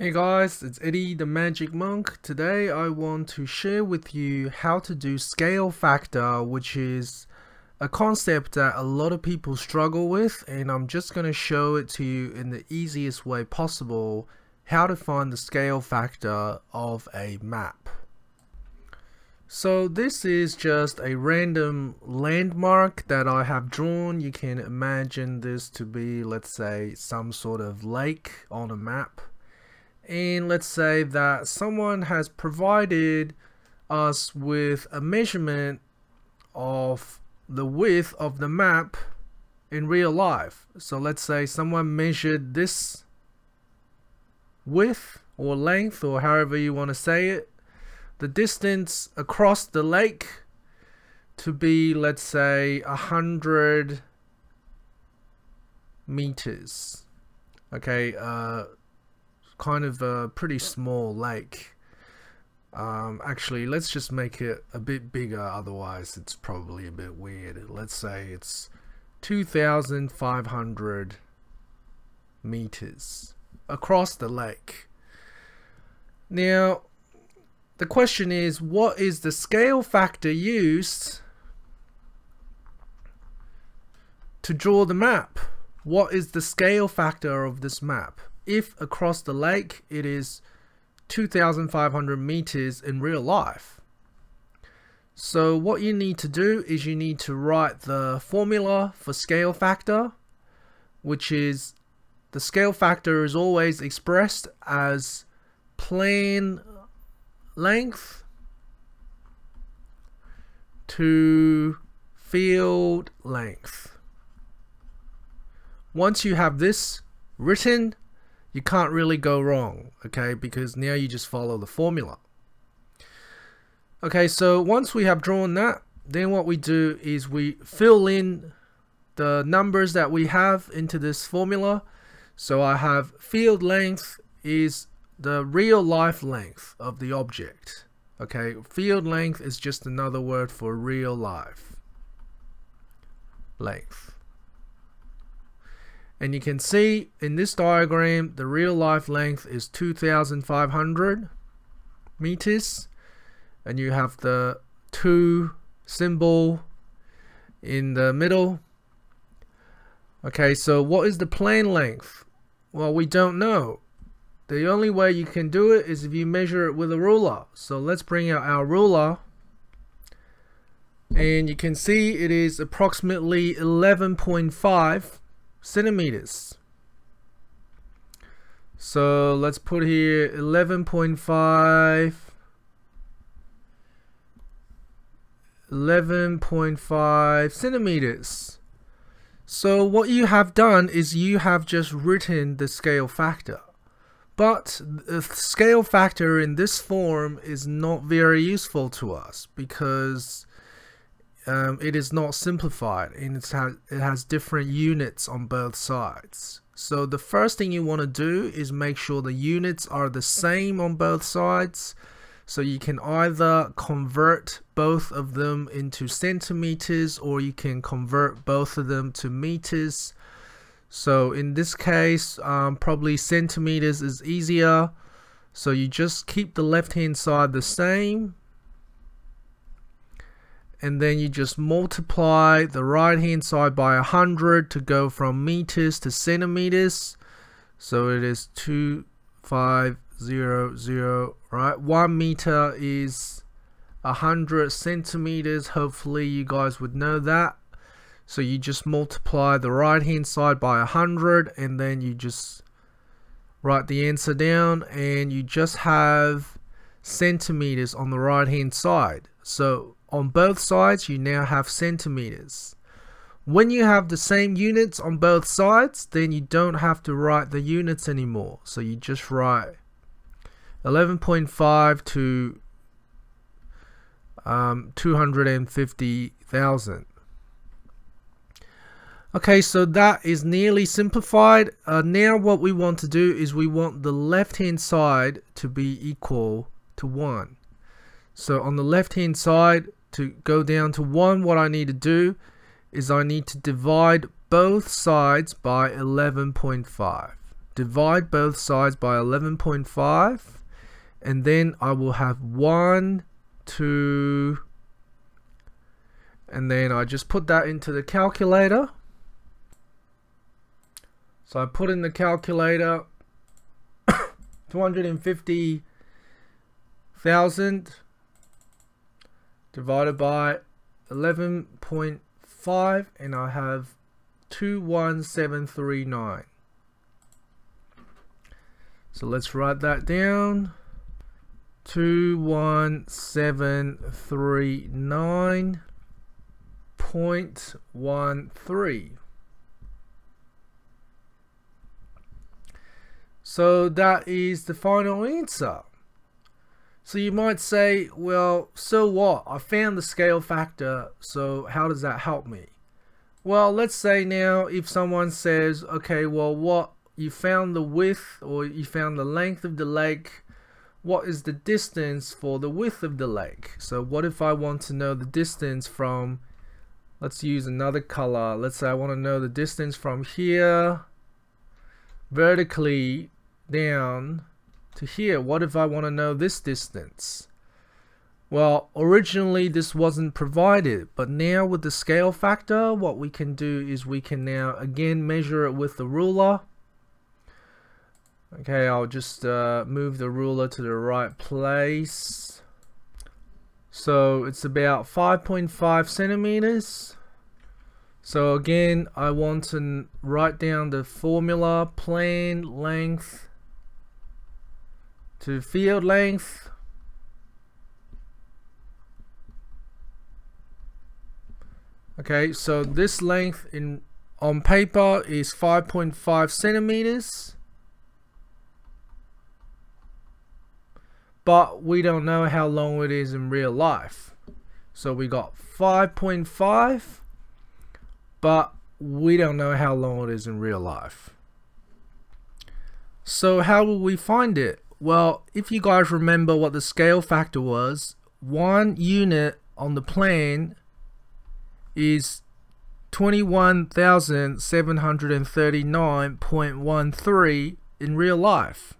Hey guys, it's Eddie the Magic Monk. Today I want to share with you how to do scale factor which is a concept that a lot of people struggle with and I'm just going to show it to you in the easiest way possible how to find the scale factor of a map. So this is just a random landmark that I have drawn. You can imagine this to be let's say some sort of lake on a map and let's say that someone has provided us with a measurement of the width of the map in real life. So let's say someone measured this width or length or however you want to say it, the distance across the lake to be let's say a hundred meters. Okay, uh, kind of a pretty small lake. Um, actually, let's just make it a bit bigger, otherwise it's probably a bit weird. Let's say it's 2,500 meters across the lake. Now, the question is, what is the scale factor used to draw the map? What is the scale factor of this map? If across the lake it is 2,500 meters in real life. So what you need to do is you need to write the formula for scale factor, which is the scale factor is always expressed as plan length to field length. Once you have this written, you can't really go wrong, okay, because now you just follow the formula. Okay, so once we have drawn that, then what we do is we fill in the numbers that we have into this formula. So I have field length is the real life length of the object. Okay, field length is just another word for real life length. And you can see in this diagram, the real life length is 2,500 meters. And you have the two symbol in the middle. Okay, so what is the plan length? Well, we don't know. The only way you can do it is if you measure it with a ruler. So let's bring out our ruler. And you can see it is approximately 11.5 centimeters. So let's put here 11.5 11.5 centimeters. So what you have done is you have just written the scale factor. But the scale factor in this form is not very useful to us because um, it is not simplified and it has, it has different units on both sides. So the first thing you want to do is make sure the units are the same on both sides. So you can either convert both of them into centimeters or you can convert both of them to meters. So in this case, um, probably centimeters is easier. So you just keep the left hand side the same and then you just multiply the right hand side by 100 to go from meters to centimeters. So it is 2500 right? One meter is 100 centimeters. Hopefully you guys would know that. So you just multiply the right hand side by 100 and then you just write the answer down and you just have centimeters on the right hand side. So on both sides, you now have centimeters. When you have the same units on both sides, then you don't have to write the units anymore. So you just write 11.5 to um, 250,000. Okay, so that is nearly simplified. Uh, now what we want to do is we want the left hand side to be equal to 1. So on the left hand side, to go down to 1, what I need to do is I need to divide both sides by 11.5 divide both sides by 11.5 and then I will have 1 2 and then I just put that into the calculator. So I put in the calculator 250,000 divided by 11.5 and I have 21739 so let's write that down. 21739.13 So that is the final answer. So you might say, well, so what? I found the scale factor, so how does that help me? Well, let's say now if someone says, okay, well, what you found the width or you found the length of the lake, what is the distance for the width of the lake? So what if I want to know the distance from, let's use another color. Let's say I want to know the distance from here vertically down to here. What if I want to know this distance? Well, originally this wasn't provided, but now with the scale factor, what we can do is we can now again measure it with the ruler. Okay, I'll just uh, move the ruler to the right place. So it's about 5.5 centimeters. So again, I want to write down the formula, plan length to field length. Okay so this length in on paper is 5.5 centimeters. But we don't know how long it is in real life. So we got 5.5 but we don't know how long it is in real life. So how will we find it well, if you guys remember what the scale factor was, one unit on the plane is 21,739.13 in real life.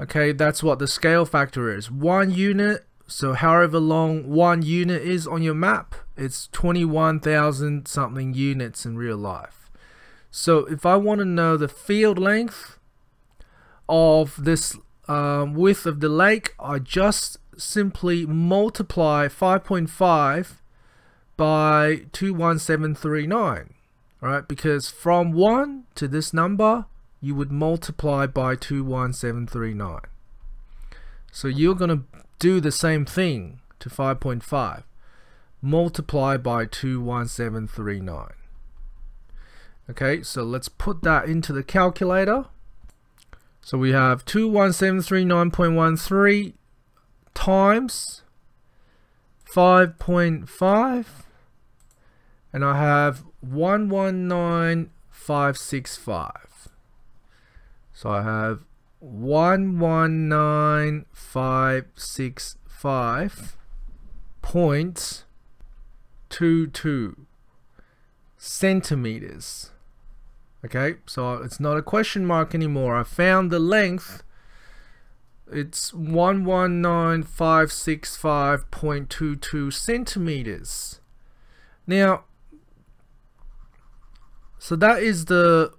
Okay, that's what the scale factor is. One unit, so however long one unit is on your map, it's 21,000 something units in real life. So if I want to know the field length, of this um, width of the lake, I just simply multiply 5.5 by 21739 right? Because from 1 to this number you would multiply by 21739 so you're going to do the same thing to 5.5 multiply by 21739 okay so let's put that into the calculator so we have 21739.13 times 5.5 and I have 119565. So I have 119,565.22 centimeters. Okay, so it's not a question mark anymore. I found the length. It's 119565.22 centimeters. Now, so that is the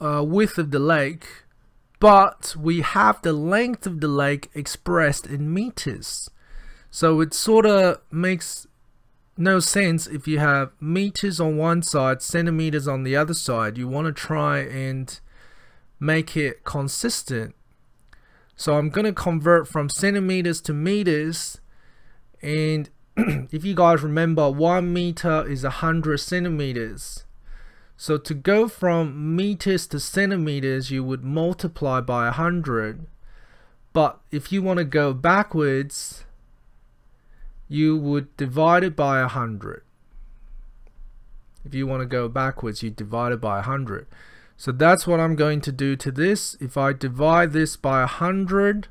uh, width of the lake, but we have the length of the lake expressed in meters. So it sort of makes no sense if you have meters on one side, centimeters on the other side. You want to try and make it consistent. So I'm going to convert from centimeters to meters. And if you guys remember, one meter is a hundred centimeters. So to go from meters to centimeters, you would multiply by a hundred. But if you want to go backwards, you would divide it by 100. If you want to go backwards, you divide it by 100. So that's what I'm going to do to this. If I divide this by 100,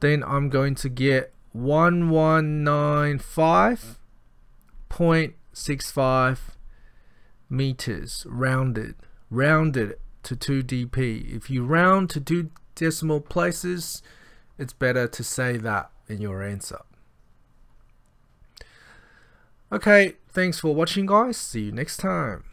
then I'm going to get 1195.65 meters rounded rounded to 2dp. If you round to two decimal places, it's better to say that in your answer. Okay, thanks for watching guys. See you next time.